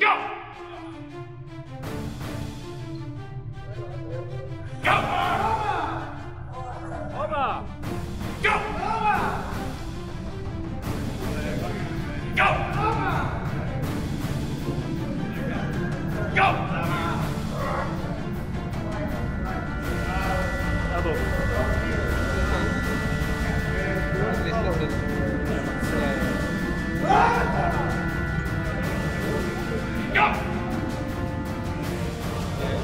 Go! Go! Oba! Go! Go! Go! 나